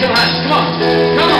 Come on. Come on.